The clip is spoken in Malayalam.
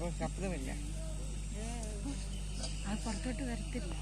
ഓ ശബ്ദമില്ല അത് പുറത്തോട്ട് വരത്തില്ല.